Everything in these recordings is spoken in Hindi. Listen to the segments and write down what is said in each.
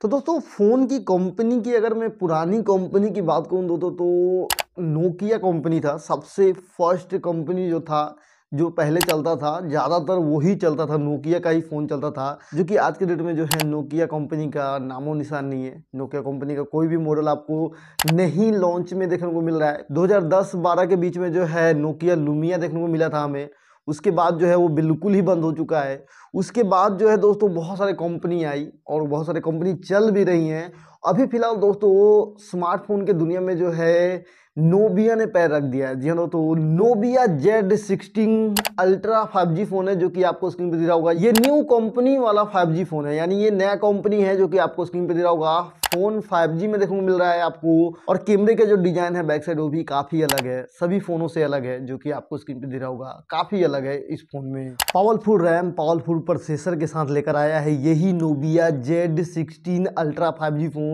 तो दोस्तों, फ़ोन की कंपनी की अगर मैं पुरानी कंपनी की बात करूँ दोस्तों तो नोकिया कंपनी था। सबसे फ़र्स्ट कंपनी जो था, जो पहले चलता था, ज़्यादातर वही चलता था। नोकिया का ही फ़ोन चलता था, जो कि आज के डेट में जो है नोकिया कंपनी का नामो निशान नहीं है। नोकिया कंपनी का कोई भी मॉडल आपको नहीं लॉन्च में देखने को मिल रहा है। 2010-12 के बीच में जो है नोकिया लुमिया देखने को मिला था हमें। उसके बाद जो है वो बिल्कुल ही बंद हो चुका है। उसके बाद जो है दोस्तों बहुत सारे कंपनी आई और बहुत सारे कंपनी चल भी रही हैं अभी फ़िलहाल दोस्तों स्मार्टफ़ोन के दुनिया में जो है नोबिया ने पैर रख दिया है। जी हाँ दोस्तों Nubia Z sixteen ultra five G phone है, जो कि आपको स्क्रीन पर दिख रहा होगा। ये न्यू कंपनी वाला फाइव जी फ़ोन है, यानी ये नया कंपनी है, जो कि आपको स्क्रीन पर दिख रहा होगा। फ़ोन 5G में देखने को मिल रहा है आपको, और कैमरे का जो डिज़ाइन है बैक साइड वो भी काफ़ी अलग है। सभी फोनों से अलग है, जो कि आपको स्क्रीन पे दिख रहा होगा। काफ़ी अलग है इस फ़ोन में। पावरफुल रैम पावरफुल प्रोसेसर के साथ लेकर आया है, यही Nubia Z sixteen ultra five phone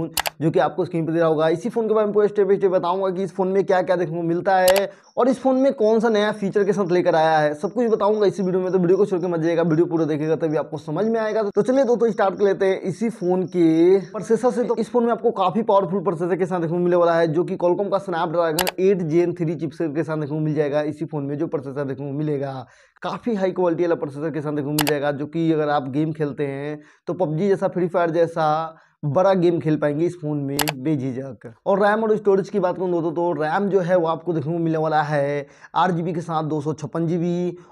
जो कि आपको स्क्रीन पर दे रहा होगा। इसी फ़ोन के बारे में पूरा स्टेप बाई स्टेप बताऊँगा कि इस फ़ोन में क्या क्या देखने को मिलता है और इस फ़ोन में कौन सा नया फीचर के साथ लेकर आया है। सब कुछ बताऊँगा इसी वीडियो में तो वीडियो को छोड़ के मत जाएगा वीडियो पूरा देखेगा तभी आपको समझ में आएगा। तो चलिए दोस्तों स्टार्ट कर लेते हैं इसी फ़ोन के प्रोसेसर से। तो इस फ़ोन में आपको काफ़ी पावरफुल प्रोसेसर के साथ देखने को मिलने वाला है, जो कि कॉलकॉम का Snapdragon eight gen three chipset के साथ देखने को मिल जाएगा। इसी फ़ोन में जो प्रोसेसर देखने को मिलेगा, काफ़ी हाई क्वालिटी वाला प्रोसेसर के साथ देखने को मिल जाएगा, जो कि अगर आप गेम खेलते हैं तो पबजी जैसा फ्री फायर जैसा बड़ा गेम खेल पाएँगे इस फ़ोन में बेझिझक। और रैम और स्टोरेज की बात करूँ दोस्तों तो रैम जो है वो आपको देखने को मिलने वाला है आठ जी के साथ, दो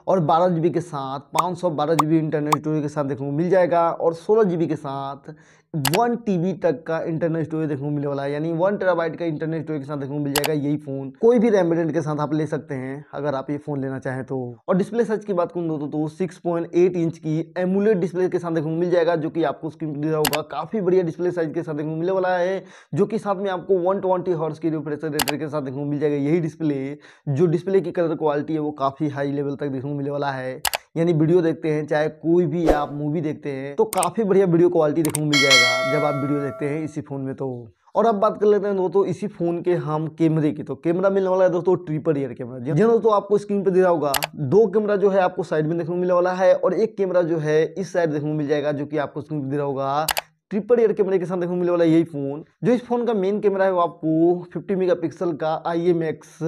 और बारह के साथ, पाँच इंटरनेट स्टोरेज के साथ देखने को मिल जाएगा। और सोलह के साथ वन टीबी तक का इंटरनल स्टोरेज देखने को मिलने वाला है, यानी वन टेराबाइट का इंटरनल स्टोरेज के साथ देखने को मिल जाएगा यही फ़ोन कोई भी रैम के साथ आप ले सकते हैं, अगर आप ये फ़ोन लेना चाहें तो। और डिस्प्ले साइज़ की बात करूँ दोस्तों तो सिक्स पॉइंट एट इंच की एमुलेट डिस्प्ले के साथ देखने को मिल जाएगा, जो कि आपको पर होगा। काफ़ी बढ़िया डिस्प्ले साइज़ के साथ देखने को मिलने वाला है, जो कि साथ में आपको वन ट्वेंटी हॉर्स की रिफ्रेशर रेटर के साथ देखने को मिल जाएगा। यही डिस्प्ले जो डिस्प्ले की कलर क्वालिटी है, वो काफ़ी हाई लेवल तक देखने को मिलने वाला है। यानी वीडियो देखते हैं, चाहे कोई भी आप मूवी देखते हैं तो काफ़ी बढ़िया वीडियो क्वालिटी देखने को मिल जाएगा जब आप वीडियो देखते हैं इसी फ़ोन में तो। और अब बात कर लेते हैं दोस्तों, इसी फ़ोन के हम कैमरे की। तो कैमरा मिलने वाला है दोस्तों ट्रिपल ईयर कैमरा जी दोस्तों, आपको स्क्रीन पर दिख रहा होगा, दो कैमरा जो है आपको साइड में देखने को मिलने वाला है और एक कैमरा जो है इस साइड देखने को मिल जाएगा जो कि आपको स्क्रीन पर दिख रहा होगा। ट्रिपल ईयर कैमरे के साथ देखने मिलने वाला यही फ़ोन जो इस फ़ोन का मेन कैमरा है वो आपको 50 मेगापिक्सल का आई एम एक्स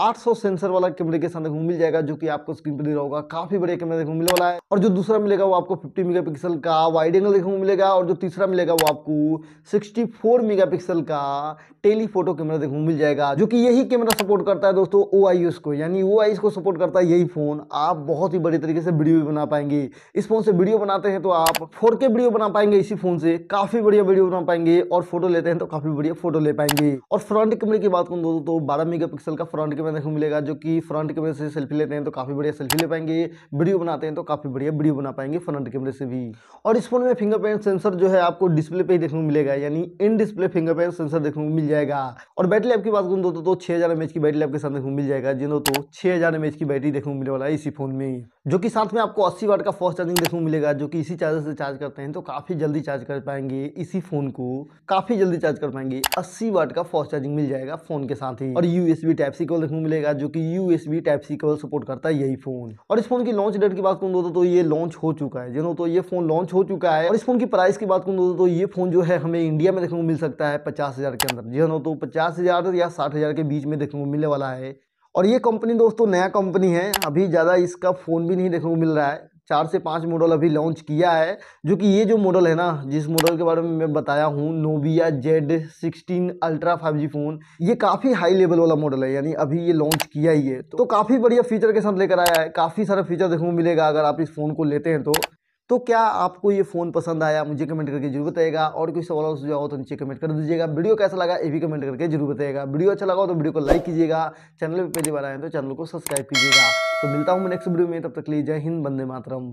800 सेंसर वाला कैमरे के साथ मिल जाएगा, जो कि आपको स्क्रीन पर दे रहा होगा। काफ़ी बड़े कैमरा देखने को मिलने वाला है। और जो दूसरा मिलेगा, वो आपको 50 मेगापिक्सल का वाइड एंगल देखने को मिलेगा। और जो तीसरा मिलेगा, वो आपको 64 मेगापिक्सल का टेली फ़ोटो कैमरा देखने को मिल जाएगा, जो कि यही कैमरा सपोर्ट करता है दोस्तों ओ को। यानी ओ को सपोर्ट करता है यही फ़ोन आप बहुत ही बड़े तरीके से वीडियो भी बना पाएँगे। इस फ़ोन से वीडियो बनाते हैं तो आप फोर वीडियो बना पाएँगे इसी फ़ोन से। काफ़ी बढ़िया वीडियो बना पाएँगे और फ़ोटो लेते हैं तो काफ़ी बढ़िया फ़ोटो ले पाएँगे। और फ्रंट कैमरे की बात करूँ दोस्तों तो बारह मेगा का फ्रंट कैमरा देखने को मिलेगा, जो कि फ्रंट कैमरे से सेल्फी लेते हैं तो काफ़ी बढ़िया सेल्फी ले पाएँगे। वीडियो बनाते हैं तो काफ़ी बढ़िया वीडियो बना पाएँगे फ्रंट कैमरे से भी। और इस फ़ोन में फिंगरप्रिंट सेंसर जो है आपको डिस्प्ले पे ही देखने को मिलेगा, यानी इन डिस्प्ले फिंगरप्रिंट सेंसर देखने को मिल जाएगा। और बैटरी आपकी बात करूँ दोस्तों तो छह हज़ार एमएच की बैटरी आपके साथ देखने को मिल जाएगा जिन दोस्तों छह हज़ार की बैटरी देखने को मिलने वाला है इसी फ़ोन में। जो कि साथ में आपको 80 वाट का फास्ट चार्जिंग देखने को मिलेगा, जो कि इसी चार्जर से चार्ज करते हैं तो काफ़ी जल्दी चार्ज कर पाएँगे इसी फ़ोन को। काफ़ी जल्दी चार्ज कर पाएँगे। 80 वाट का फास्ट चार्जिंग मिल जाएगा फ़ोन के साथ ही। और यूएसबी टाइप सी केबल देखने को मिलेगा, जो कि USB type C cable support करता है यही फ़ोन और इस फ़ोन की लॉन्च डेट की बात करूँ तो ये लॉन्च हो चुका है। जिन्हों तो ये फ़ोन लॉन्च हो चुका है। और इस फ़ोन की प्राइस की बात करूँ तो ये फ़ोन जो है हमें इंडिया में देखने को मिल सकता है पचास के अंदर। जिन्हों तो पचास या साठ के बीच में देखने को मिलने वाला है। और ये कंपनी दोस्तों, नया कंपनी है। अभी ज़्यादा इसका फ़ोन भी नहीं देखने को मिल रहा है। चार से पाँच मॉडल अभी लॉन्च किया है, जो कि ये जो मॉडल है ना, जिस मॉडल के बारे में मैं बताया हूँ Nubia Z sixteen ultra five G phone ये काफ़ी हाई लेवल वाला मॉडल है, यानी अभी ये लॉन्च किया ही है। तो काफ़ी बढ़िया फीचर के साथ लेकर आया है। काफ़ी सारा फीचर देखने को मिलेगा अगर आप इस फ़ोन को लेते हैं तो। तो क्या आपको ये फ़ोन पसंद आया? मुझे कमेंट करके ज़रूर बताएगा और कोई सवाल सुझाव हो तो नीचे कमेंट कर दीजिएगा। वीडियो कैसा लगा, ये भी कमेंट करके ज़रूर बताएगा वीडियो अच्छा लगा तो वीडियो को लाइक कीजिएगा। चैनल पर पहली बार आए तो चैनल को सब्सक्राइब कीजिएगा। तो मिलता हूँ नेक्स्ट वीडियो में। तब तक लिए जय हिंद बंदे मातरम।